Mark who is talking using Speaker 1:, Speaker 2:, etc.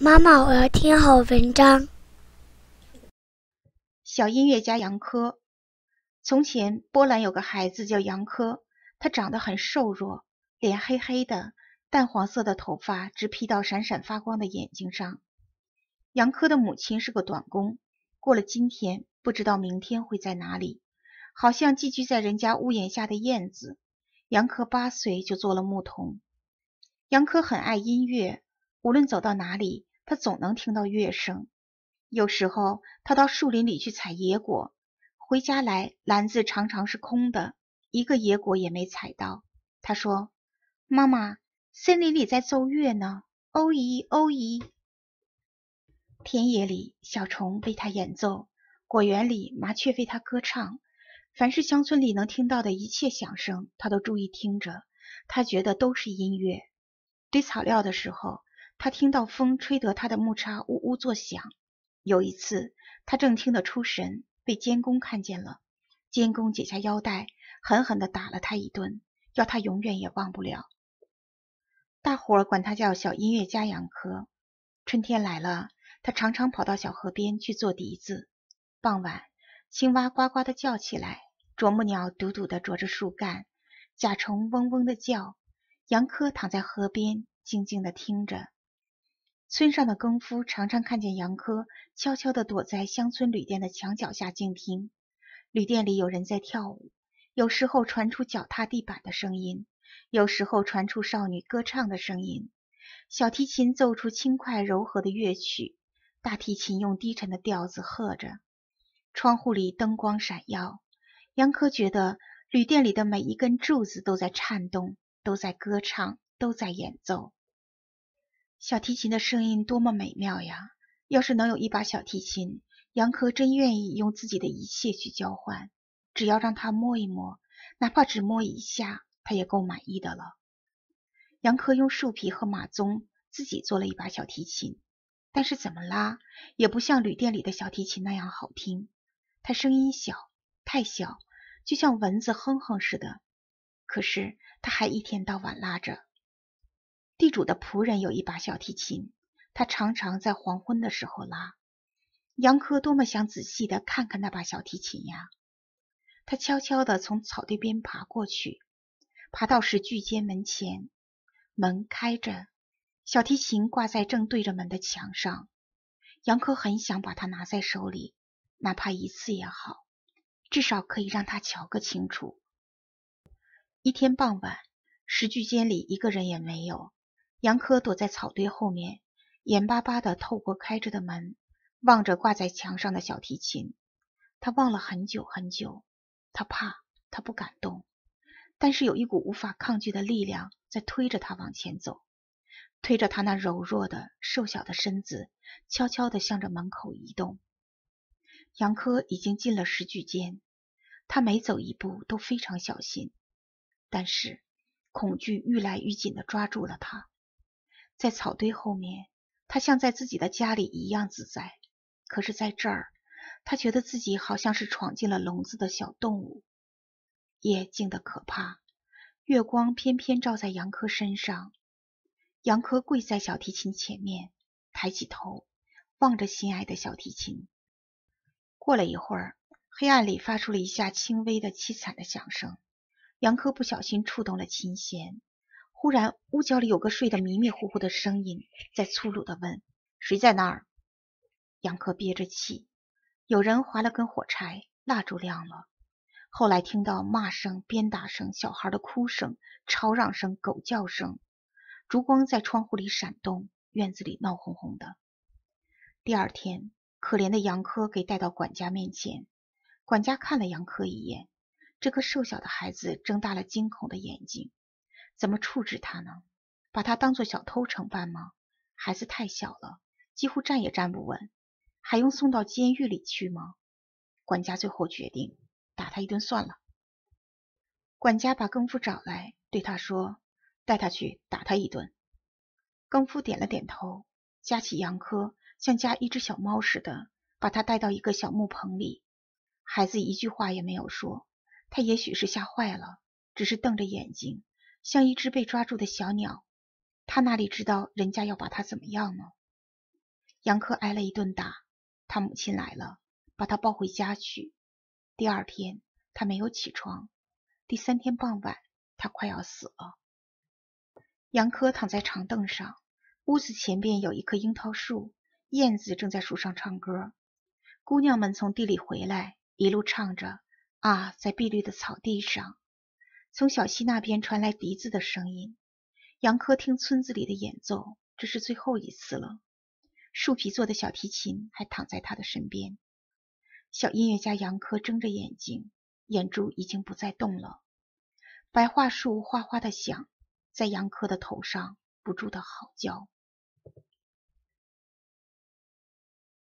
Speaker 1: 妈妈，我要听好文章。
Speaker 2: 小音乐家杨科。从前，波兰有个孩子叫杨科，他长得很瘦弱，脸黑黑的，淡黄色的头发直披到闪闪发光的眼睛上。杨科的母亲是个短工，过了今天，不知道明天会在哪里，好像寄居在人家屋檐下的燕子。杨科八岁就做了牧童。杨科很爱音乐，无论走到哪里。他总能听到乐声。有时候，他到树林里去采野果，回家来，篮子常常是空的，一个野果也没采到。他说：“妈妈，森林里在奏乐呢，哦咦哦咦。”田野里，小虫为他演奏；果园里，麻雀为他歌唱。凡是乡村里能听到的一切响声，他都注意听着。他觉得都是音乐。堆草料的时候。他听到风吹得他的木叉呜呜作响。有一次，他正听得出神，被监工看见了。监工解下腰带，狠狠地打了他一顿，要他永远也忘不了。大伙儿管他叫小音乐家杨科。春天来了，他常常跑到小河边去做笛子。傍晚，青蛙呱呱地叫起来，啄木鸟笃笃地啄着树干，甲虫嗡嗡地叫。杨科躺在河边，静静地听着。村上的更夫常常看见杨科悄悄地躲在乡村旅店的墙角下静听。旅店里有人在跳舞，有时候传出脚踏地板的声音，有时候传出少女歌唱的声音。小提琴奏出轻快柔和的乐曲，大提琴用低沉的调子和着。窗户里灯光闪耀，杨科觉得旅店里的每一根柱子都在颤动，都在歌唱，都在演奏。小提琴的声音多么美妙呀！要是能有一把小提琴，杨科真愿意用自己的一切去交换。只要让他摸一摸，哪怕只摸一下，他也够满意的了。杨科用树皮和马鬃自己做了一把小提琴，但是怎么拉也不像旅店里的小提琴那样好听。它声音小，太小，就像蚊子哼哼似的。可是他还一天到晚拉着。地主的仆人有一把小提琴，他常常在黄昏的时候拉。杨科多么想仔细的看看那把小提琴呀！他悄悄地从草堆边爬过去，爬到石具间门前，门开着，小提琴挂在正对着门的墙上。杨科很想把它拿在手里，哪怕一次也好，至少可以让他瞧个清楚。一天傍晚，石具间里一个人也没有。杨科躲在草堆后面，眼巴巴地透过开着的门，望着挂在墙上的小提琴。他望了很久很久，他怕，他不敢动，但是有一股无法抗拒的力量在推着他往前走，推着他那柔弱的、瘦小的身子，悄悄地向着门口移动。杨科已经进了石具间，他每走一步都非常小心，但是恐惧愈来愈紧地抓住了他。在草堆后面，他像在自己的家里一样自在。可是在这儿，他觉得自己好像是闯进了笼子的小动物。夜静得可怕，月光偏偏照在杨科身上。杨科跪在小提琴前面，抬起头望着心爱的小提琴。过了一会儿，黑暗里发出了一下轻微的凄惨的响声。杨科不小心触动了琴弦。忽然，屋角里有个睡得迷迷糊糊的声音在粗鲁地问：“谁在那儿？”杨科憋着气。有人划了根火柴，蜡烛亮了。后来听到骂声、鞭打声、小孩的哭声、吵嚷声、狗叫声，烛光在窗户里闪动，院子里闹哄哄的。第二天，可怜的杨科给带到管家面前。管家看了杨科一眼，这个瘦小的孩子睁大了惊恐的眼睛。怎么处置他呢？把他当做小偷惩办吗？孩子太小了，几乎站也站不稳，还用送到监狱里去吗？管家最后决定打他一顿算了。管家把更夫找来，对他说：“带他去打他一顿。”更夫点了点头，夹起杨科，像夹一只小猫似的，把他带到一个小木棚里。孩子一句话也没有说，他也许是吓坏了，只是瞪着眼睛。像一只被抓住的小鸟，他哪里知道人家要把他怎么样呢？杨科挨了一顿打，他母亲来了，把他抱回家去。第二天他没有起床，第三天傍晚他快要死了。杨科躺在长凳上，屋子前边有一棵樱桃树，燕子正在树上唱歌。姑娘们从地里回来，一路唱着啊，在碧绿的草地上。从小溪那边传来笛子的声音。杨科听村子里的演奏，这是最后一次了。树皮做的小提琴还躺在他的身边。小音乐家杨科睁着眼睛，眼珠已经不再动了。白桦树哗哗的响。在杨科的头上不住的嚎叫。